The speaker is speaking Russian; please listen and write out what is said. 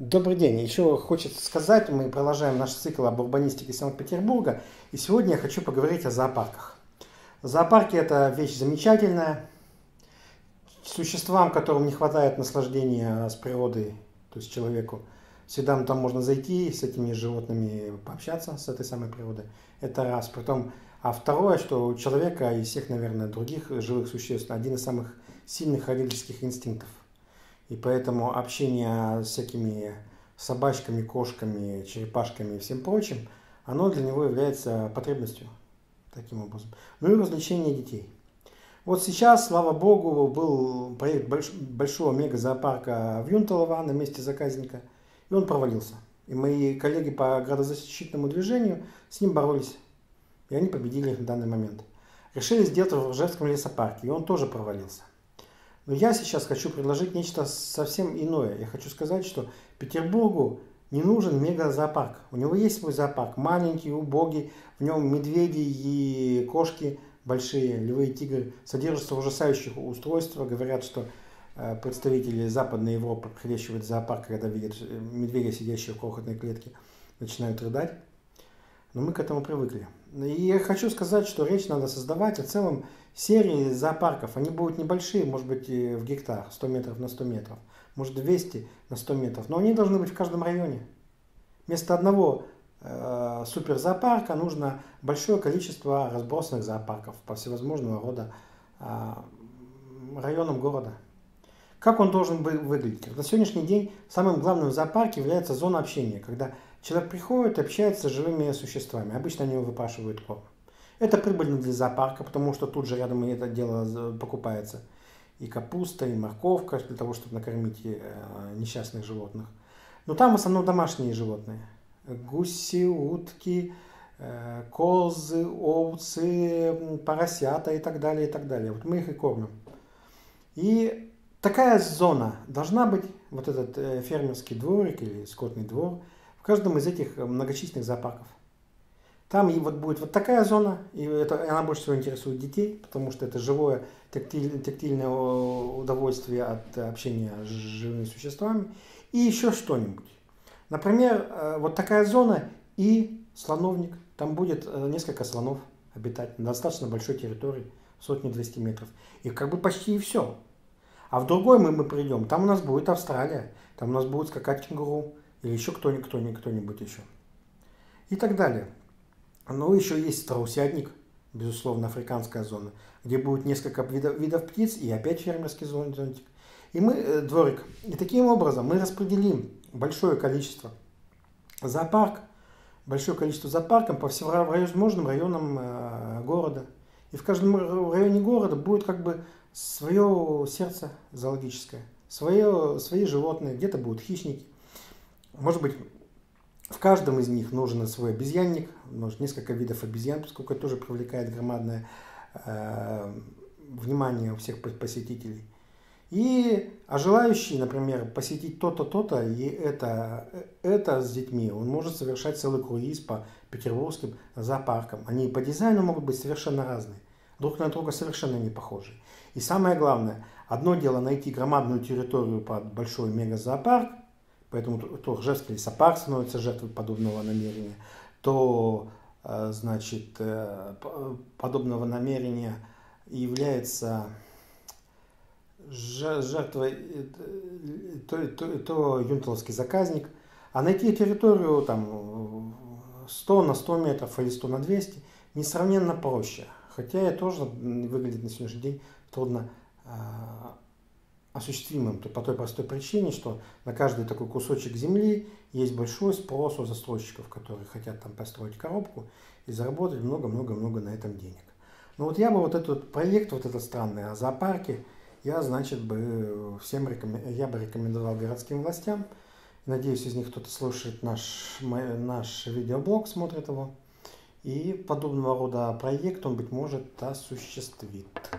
Добрый день. Еще хочется сказать, мы продолжаем наш цикл об урбанистике Санкт-Петербурга. И сегодня я хочу поговорить о зоопарках. Зоопарки – это вещь замечательная. Существам, которым не хватает наслаждения с природой, то есть человеку, всегда там можно зайти, с этими животными пообщаться, с этой самой природой. Это раз. Потом, а второе, что у человека и всех, наверное, других живых существ один из самых сильных родительских инстинктов. И поэтому общение с всякими собачками, кошками, черепашками и всем прочим, оно для него является потребностью таким образом. Ну и развлечение детей. Вот сейчас, слава богу, был проект большого мега-зоопарка в Юнталово на месте заказника, и он провалился. И мои коллеги по градозащитному движению с ним боролись. И они победили в данный момент. Решили сделать в Ржевском лесопарке, и он тоже провалился. Но я сейчас хочу предложить нечто совсем иное. Я хочу сказать, что Петербургу не нужен мега-зоопарк. У него есть свой зоопарк, маленький, убогий, в нем медведи и кошки большие, львы и тигры, содержатся ужасающих устройства. Говорят, что э, представители Западной Европы, приходящие в зоопарк, когда видят э, медведя, сидящего в крохотной клетке, начинают рыдать. Но мы к этому привыкли. И я хочу сказать, что речь надо создавать о целом серии зоопарков. Они будут небольшие, может быть, в гектар, 100 метров на 100 метров, может 200 на 100 метров. Но они должны быть в каждом районе. Вместо одного э, суперзоопарка нужно большое количество разбросанных зоопарков по всевозможного рода э, районам города. Как он должен выглядеть? На сегодняшний день самым главным в зоопарке является зона общения, когда Человек приходит общается с живыми существами. Обычно они его выпрашивают корм. Это прибыльно для зоопарка, потому что тут же рядом это дело покупается. И капуста, и морковка для того, чтобы накормить э, несчастных животных. Но там в основном домашние животные. Гуси, утки, э, козы, овцы, поросята и так далее, и так далее. Вот мы их и кормим. И такая зона должна быть, вот этот э, фермерский дворик или скотный двор – в каждом из этих э, многочисленных зоопарков. Там и вот будет вот такая зона, и это, она больше всего интересует детей, потому что это живое тактиль, тактильное удовольствие от общения с живыми существами. И еще что-нибудь. Например, э, вот такая зона и слоновник. Там будет э, несколько слонов обитать на достаточно большой территории, сотни-двести метров. И как бы почти и все. А в другой мы, мы придем, там у нас будет Австралия, там у нас будет скакать кенгуру, или еще кто-нибудь, кто-нибудь, кто-нибудь еще. И так далее. Но еще есть страусятник, безусловно, африканская зона, где будет несколько видов, видов птиц и опять фермерский зонтик. И мы, э, дворик, и таким образом мы распределим большое количество зоопарк, большое количество зоопарков по всевозможным районам э, города. И в каждом районе города будет как бы свое сердце зоологическое, свое, свои животные, где-то будут хищники, может быть, в каждом из них нужен свой обезьянник, может несколько видов обезьян, поскольку тоже привлекает громадное э, внимание у всех посетителей. И, а желающий, например, посетить то-то, то-то, и это, это с детьми, он может совершать целый круиз по петербургским зоопаркам. Они по дизайну могут быть совершенно разные, друг на друга совершенно не похожи. И самое главное, одно дело найти громадную территорию под большой мега-зоопарк, Поэтому то Ржевский лесопарк становится жертвой подобного намерения, то, э, значит, э, подобного намерения является жертвой э, то, то, то юнталовский заказник, а найти территорию там 100 на 100 метров или 100 на 200 несравненно проще. Хотя и тоже выглядит на сегодняшний день трудно осуществимым по той простой причине, что на каждый такой кусочек земли есть большой спрос у застройщиков, которые хотят там построить коробку и заработать много-много-много на этом денег. Но вот я бы вот этот проект, вот этот странный о зоопарке, я, значит, бы всем рекомен... я бы рекомендовал городским властям. Надеюсь, из них кто-то слушает наш, наш видеоблог, смотрит его. И подобного рода проект он, быть может, осуществит.